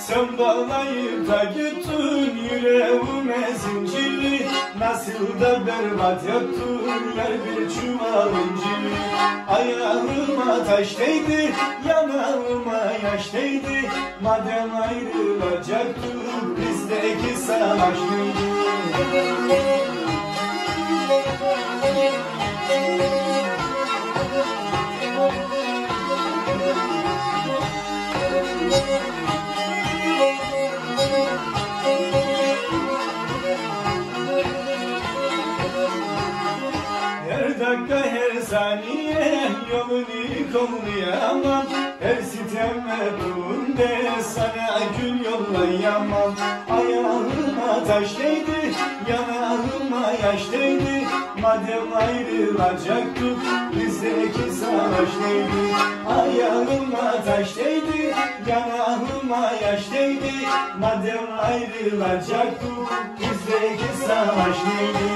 Sen bağlayıp da gittin yüreğime zinciri. Nasıl da berbat yaptın ver bir çuval inciri. Ayağıma taş değdi yanağıma yaş değdi. Madem ayrılacaktık bizdeki savaş neydi Dakika her saniye yolunu kollayamam. Her sitem mevcudunde sana gün yollayamam. Ayağıma taş değdi, yanağıma yaş değdi. Madem ayrılacaktık bizdeki savaş neydi Ayağıma taş değdi, yanağıma yaş değdi. Madem ayrılacaktık bizdeki savaş neydi